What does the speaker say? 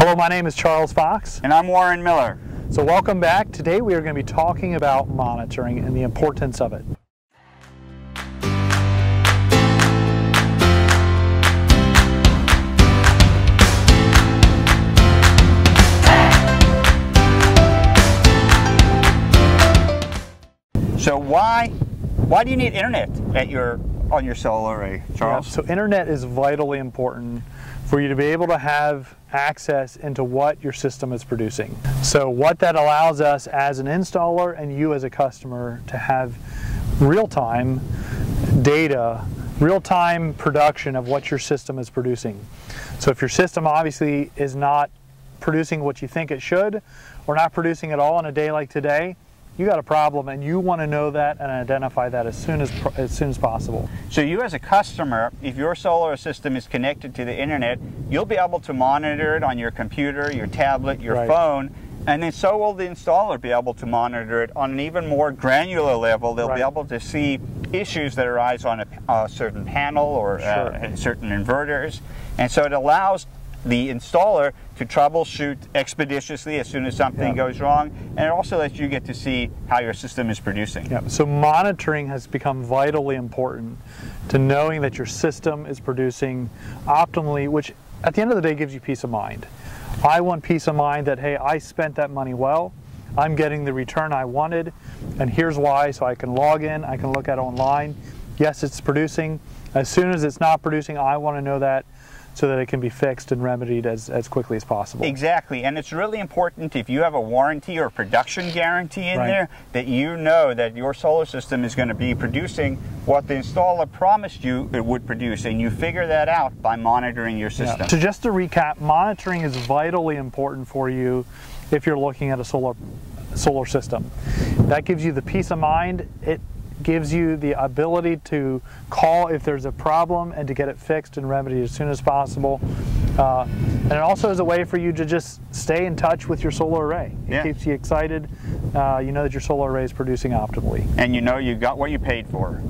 Hello, my name is Charles Fox. And I'm Warren Miller. So welcome back. Today we are going to be talking about monitoring and the importance of it. So why why do you need internet at your on your solar array, Charles? Yeah, so internet is vitally important for you to be able to have access into what your system is producing. So what that allows us as an installer and you as a customer to have real-time data, real-time production of what your system is producing. So if your system obviously is not producing what you think it should, or not producing at all on a day like today, you got a problem and you want to know that and identify that as soon as as soon as possible. So you as a customer, if your solar system is connected to the internet, you'll be able to monitor it on your computer, your tablet, your right. phone, and then so will the installer be able to monitor it on an even more granular level. They'll right. be able to see issues that arise on a, a certain panel or uh, sure. uh, certain inverters. And so it allows the installer to troubleshoot expeditiously as soon as something yeah. goes wrong, and it also lets you get to see how your system is producing. Yeah, so monitoring has become vitally important to knowing that your system is producing optimally, which at the end of the day gives you peace of mind. I want peace of mind that, hey, I spent that money well, I'm getting the return I wanted, and here's why, so I can log in, I can look at online. Yes, it's producing. As soon as it's not producing, I want to know that so that it can be fixed and remedied as, as quickly as possible. Exactly, and it's really important if you have a warranty or production guarantee in right. there that you know that your solar system is going to be producing what the installer promised you it would produce, and you figure that out by monitoring your system. Yeah. So just to recap, monitoring is vitally important for you if you're looking at a solar solar system. That gives you the peace of mind. It gives you the ability to call if there's a problem and to get it fixed and remedied as soon as possible. Uh, and it also is a way for you to just stay in touch with your solar array. It yeah. keeps you excited. Uh, you know that your solar array is producing optimally. And you know you got what you paid for.